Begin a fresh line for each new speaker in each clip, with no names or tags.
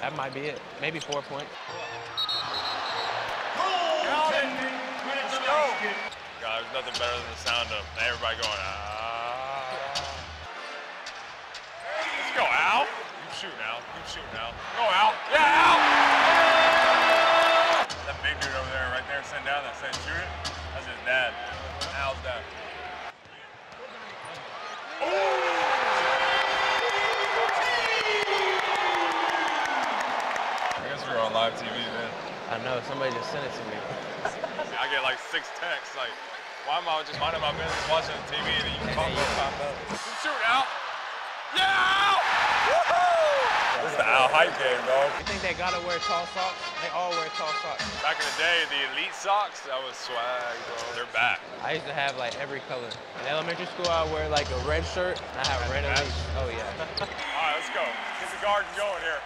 That might be it. Maybe four points.
Count. Let's go. God, there's nothing better than the sound of everybody going, ah. Let's go, Al. You shoot now. You shoot now. Go, Al. Yeah, Al. That big dude over there, right there, sitting down that said shoot it, that's his dad. Al's dad. On live TV, man.
I know. Somebody just sent it to me.
I get like six texts like, why am I just minding my business watching TV and then you up, pop up. Shoot out. Yeah! This is the Al hype game, dog.
You think they gotta wear tall socks? They all wear tall socks.
Back in the day, the elite socks, that was swag, bro. They're back.
I used to have like every color. In elementary school, I wear like a red shirt. And I have red elite. Oh yeah.
All right, let's go. Get the garden going here.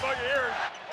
That's all you hear.